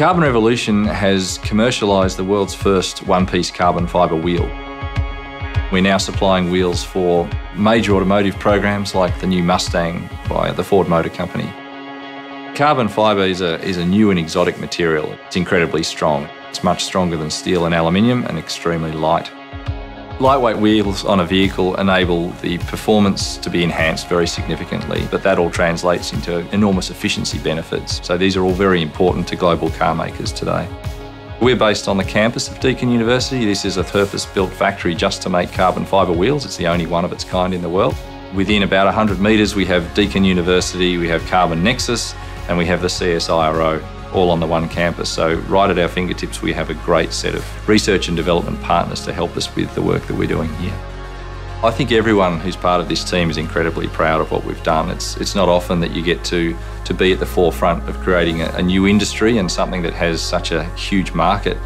Carbon Revolution has commercialised the world's first one-piece carbon fibre wheel. We're now supplying wheels for major automotive programs like the new Mustang by the Ford Motor Company. Carbon fibre is a, is a new and exotic material. It's incredibly strong. It's much stronger than steel and aluminium and extremely light. Lightweight wheels on a vehicle enable the performance to be enhanced very significantly, but that all translates into enormous efficiency benefits. So these are all very important to global car makers today. We're based on the campus of Deakin University. This is a purpose-built factory just to make carbon fibre wheels. It's the only one of its kind in the world. Within about 100 metres we have Deakin University, we have Carbon Nexus and we have the CSIRO all on the one campus. So right at our fingertips, we have a great set of research and development partners to help us with the work that we're doing here. I think everyone who's part of this team is incredibly proud of what we've done. It's, it's not often that you get to, to be at the forefront of creating a, a new industry and something that has such a huge market